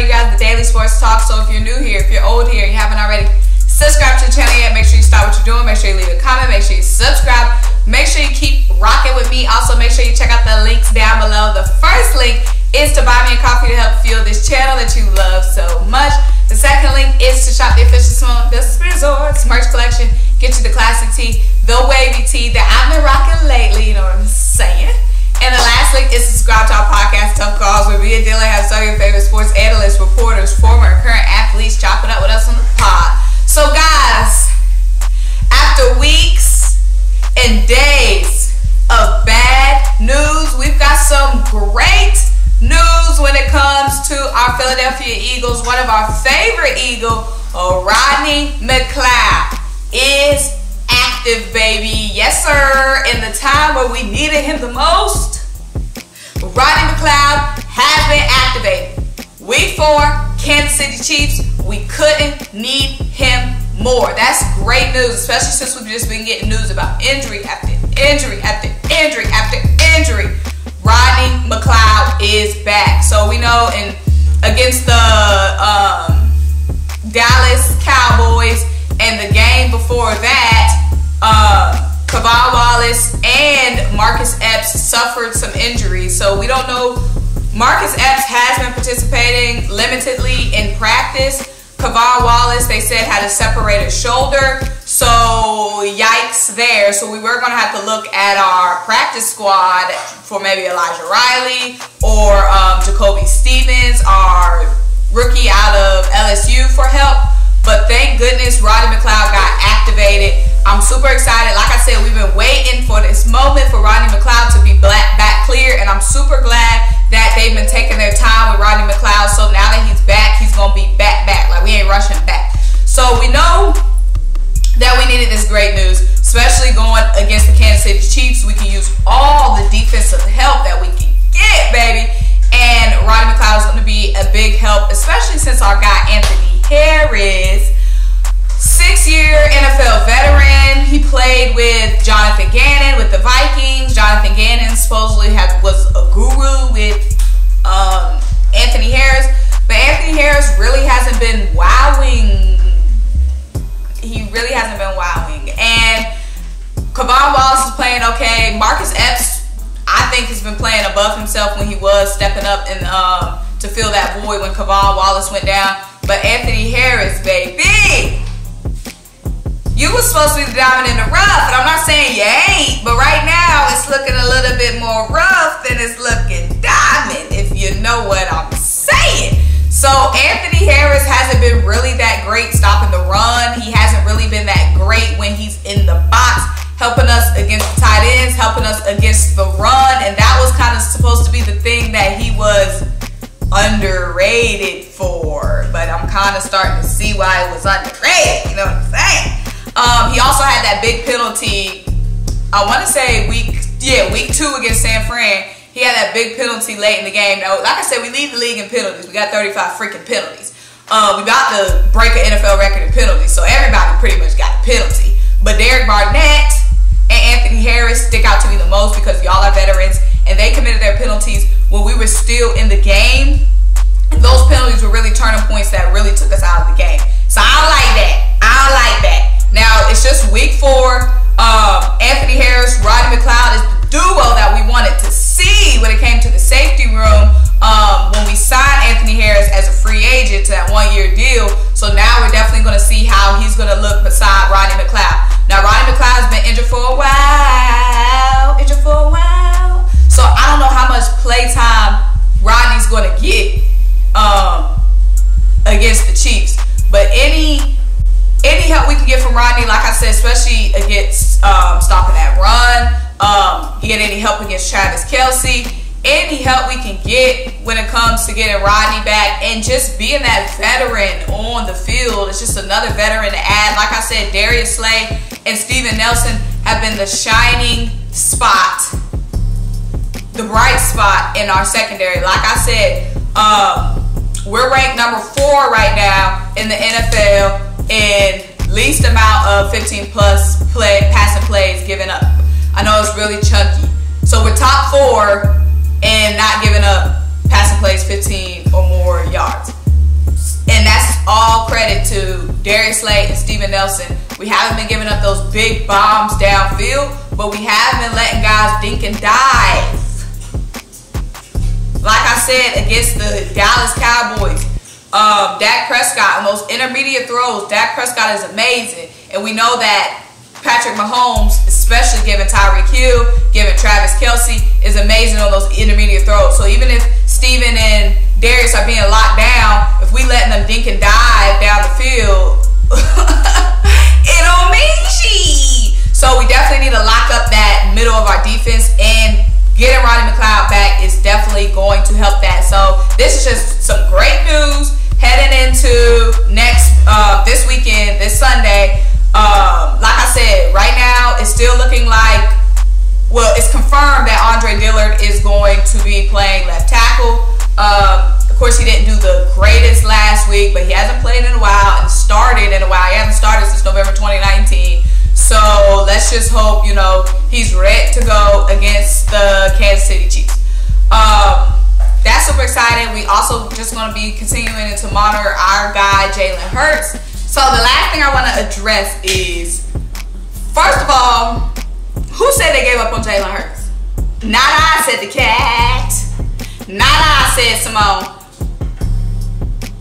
you guys the daily sports talk. So if you're new here, if you're old here, you haven't already subscribed to the channel yet, make sure you start what you're doing. Make sure you leave a comment. Make sure you subscribe. Make sure you keep rocking with me. Also, make sure you check out the links down below. The first link is to buy me a coffee to help fuel this channel that you love so much. The second link is to shop the official Symone the Spizoids merch collection. Get you the classic tee, the wavy tee that I've been rocking lately. You know what I'm saying? And the last link is subscribe to our podcast, Tough Calls, where me and Dylan have some of your favorite where we needed him the most, Rodney McLeod has been activated. Week four, Kansas City Chiefs. We couldn't need him more. That's great news, especially since we've just been getting news about injury after injury after injury after injury. Rodney McLeod is back. So we know in against the um, some injuries. So we don't know. Marcus Epps has been participating limitedly in practice. K'Von Wallace, they said, had a separated shoulder. So, yikes there. So, we were going to have to look at our practice squad for maybe Elijah Riley or um, Jacoby Stevens, our rookie out of LSU, for help. But thank goodness Rodney McLeod got activated. I'm super excited. Like I said, we've been waiting for this moment for Rodney McLeod to be black, back clear. And I'm super glad that they've been taking their time with Rodney McLeod. So now that he's back, he's to be back, back. Like we ain't rushing back. So we know that we needed this great news, especially going against the Kansas City Chiefs. We can use all the defensive help that we can get, baby. And Rodney McLeod is going to be a big help, especially since our guy Anthony Harris, six-year NFL veteran. He played with Jonathan Gannon with the Vikings. Jonathan Gannon supposedly had, was a guru with um, Anthony Harris, but Anthony Harris really hasn't been wowing. He really hasn't been wowing. And K'Von Wallace is playing okay. Marcus Epps, I think, has been playing above himself when he was stepping up and um, to fill that void when K'Von Wallace went down. You were supposed to be the diamond in the rough, and I'm not saying you ain't, but right now it's looking a little bit more rough than it's looking diamond, if you know what I'm saying. So Anthony Harris hasn't been really that great stopping the run. He hasn't really been that great when he's in the box, helping us against the tight ends, helping us against the run, and that was kind of supposed to be the thing that he was underrated for. But I'm kind of starting to see why it was underrated. You know what I'm saying? Um, he also had that big penalty. I want to say week, yeah, week two against San Fran. He had that big penalty late in the game. Now, like I said, we lead the league in penalties. We got 35 freaking penalties. Uh, we got to break an NFL record in penalties, so everybody pretty much got a penalty. But Derek Barnett and Anthony Harris stick out to me the most because y'all are veterans, and they committed their penalties when we were still in the game. Those penalties were really turning points that really took us out of the game. So I don't like that. I like that. Now it's just week four. Um, Anthony Harris, Rodney McLeod is the duo that we wanted to see when it came to the safety room. Um, when we signed Anthony Harris as a free agent to that one-year deal. So now we're definitely going to see how he's going to look help against Travis Kelce. any help we can get when it comes to getting Rodney back and just being that veteran on the field. It's just another veteran to add. Like I said, Darius Slay and Steven Nelson have been the shining spot the bright spot in our secondary. Like I said, um, we're ranked number four right now in the NFL in least amount of 15 plus play passing plays given up. I know it's really chunky. So we're top four and not giving up passing plays 15 or more yards. And that's all credit to Darius Slay and Steven Nelson. We haven't been giving up those big bombs downfield, but we have been letting guys dink and dive. Like I said, against the Dallas Cowboys, um, Dak Prescott and those intermediate throws, Dak Prescott is amazing. And we know that Patrick Mahomes, especially given Tyreek Hill, given Travis Kelce, is amazing on those intermediate throws. So even if Steven and Darius are being locked down, if we letting them dink and dive down the field, it don't mean she. So we definitely need to lock up that middle of our defense and getting Rodney McLeod back is definitely going to help that. So this is just some great news course, he didn't do the greatest last week, but he hasn't played in a while and started in a while. He hasn't started since November 2019. So let's just hope, you know, he's ready to go against the Kansas City Chiefs. Um, that's super exciting. We also just going to be continuing to monitor our guy Jalen Hurts. So the last thing I want to address is, first of all, who said they gave up on Jalen Hurts? Not I, said the cat. Not I, said Symone.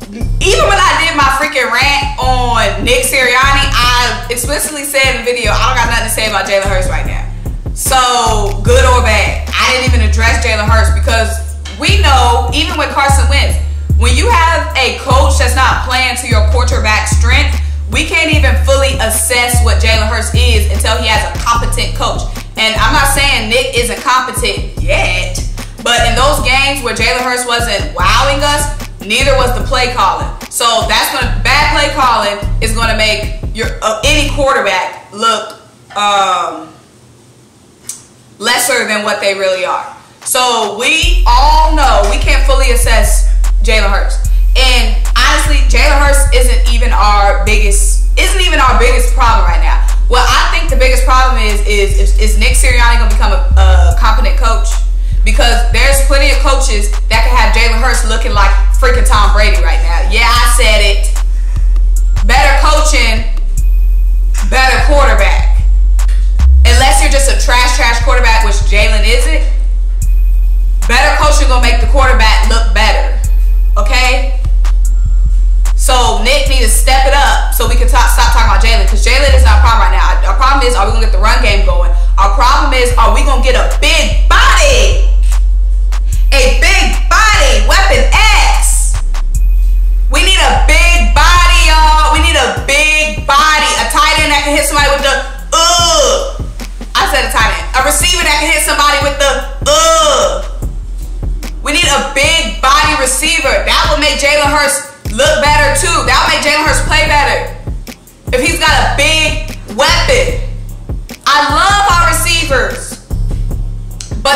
Even when I did my freaking rant on Nick Sirianni, I explicitly said in the video, I don't got nothing to say about Jalen Hurts right now. So, good or bad, I didn't even address Jalen Hurts because we know, even with Carson Wentz, when you have a coach that's not playing to your quarterback strength, we can't even fully assess what Jalen Hurts is until he has a competent coach. And I'm not saying Nick isn't competent yet, but in those games where Jalen Hurts wasn't wowing us, neither was the play calling. So that's gonna bad play calling is gonna make your uh, any quarterback look um, lesser than what they really are. So we all know we can't fully assess Jalen Hurts. And honestly, Jalen Hurts isn't even our biggest isn't even our biggest problem right now. What I think the biggest problem is is is, is Nick Sirianni gonna become a, a competent coach? Because there's plenty of coaches that can have Jalen Hurts looking like freaking Tom Brady right now. Yeah, I said it. Better coaching, better quarterback. Unless you're just a trash, trash quarterback, which Jalen isn't Better coaching gonna make the quarterback look better. Okay? So Nick need to step it up so we can talk, stop talking about Jalen because Jalen is not problem right now. Our problem is are we gonna get the run game going? Our problem is are we gonna get a big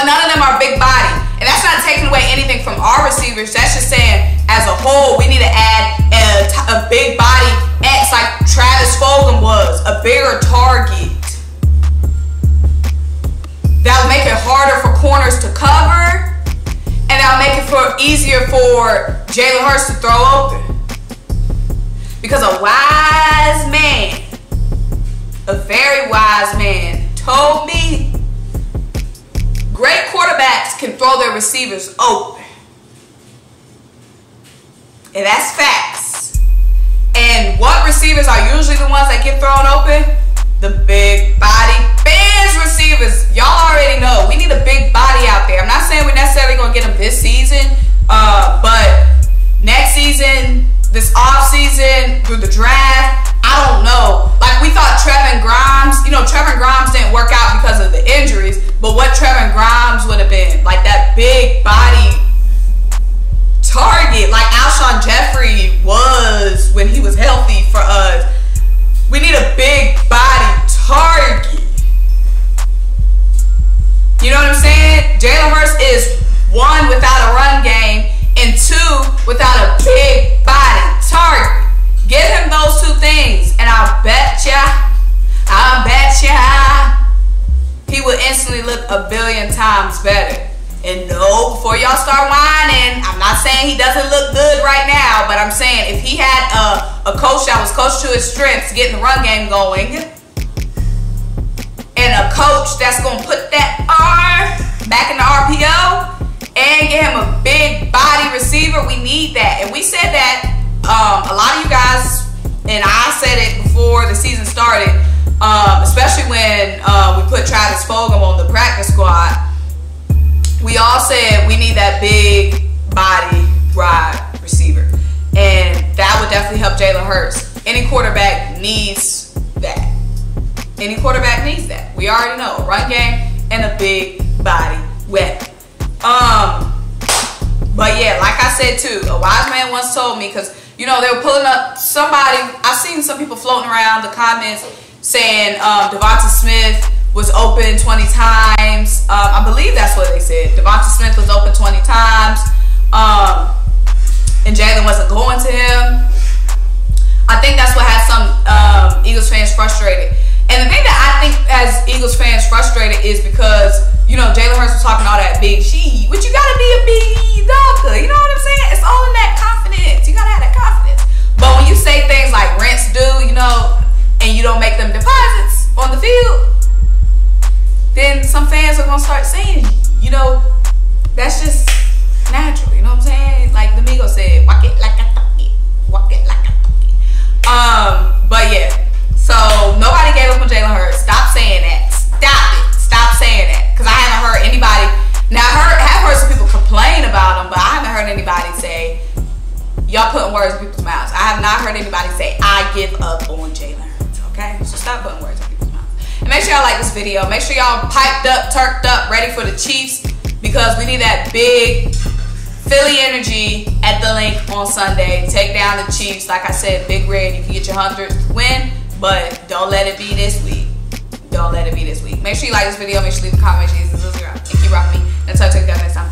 none of them are big body. And that's not taking away anything from our receivers. That's just saying, as a whole, we need to add a, a big body X like Travis Fulgham was, a bigger target. That would make it harder for corners to cover and that'll make it for easier for Jalen Hurts to throw open. Because a wise man, a very wise man, told me great quarterbacks can throw their receivers open. And that's facts. And what receivers are usually the ones that get thrown open? Alshon Jeffery was when he was healthy for us. We need a big body target. You know what I'm saying? Jalen Hurts is one without a run game and two without a big body target. Give him those two things, and I bet ya, I bet ya, he will instantly look a billion times better. And no, before y'all start whining, I'm not saying he doesn't look right now, but I'm saying if he had a, a coach that was coached to his strengths, getting the run game going, and a coach that's gonna put that R back in the RPO and get him a big body receiver, we need that. And we said that um, a lot of you guys, and I said it before the season started, um, especially when uh, we put Travis Fulgham on the practice squad we all said we need that big body wide receiver. And that would definitely help Jalen Hurts. Any quarterback needs that. Any quarterback needs that. We already know. Run game and a big body weapon. Um, but yeah, like I said too, a wise man once told me because you know they were pulling up somebody. I've seen some people floating around the comments saying um, Devonta Smith was open 20 times. Um, I believe that's what they said. Devonta Smith was open 20 times. Um, and Jalen wasn't going to him. I think that's what had some um, Eagles fans frustrated. And the thing that I think has Eagles fans frustrated is because, you know, Jalen Hurts was talking all that big she, but you gotta be a big doctor. You know what I'm saying? It's all in that confidence. You gotta have that confidence. But when you say things like rents due, you know, and you don't make them deposits on the field, then some fans are gonna start saying, you know, stop words in people's mouths. And make sure y'all like this video. Make sure y'all piped up, turked up, ready for the Chiefs because we need that big Philly energy at the Linc on Sunday. Take down the Chiefs. Like I said, Big Red, you can get your 100th win, but don't let it be this week. Don't let it be this week. Make sure you like this video. Make sure you leave a comment. Make sure you subscribe. And keep rocking me. Until I you guys next time.